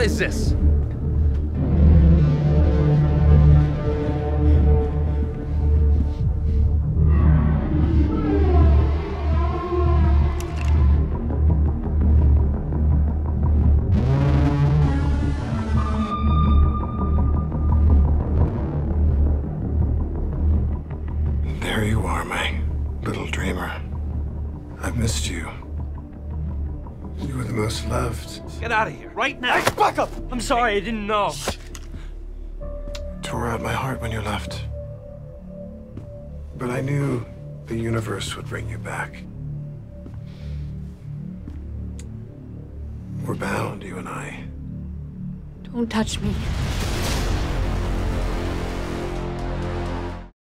this? There you are, my little dreamer. I've missed you. You were the most loved. Get out of here, right now! Back up! I'm sorry, I didn't know. Tore out my heart when you left. But I knew the universe would bring you back. We're bound, you and I. Don't touch me.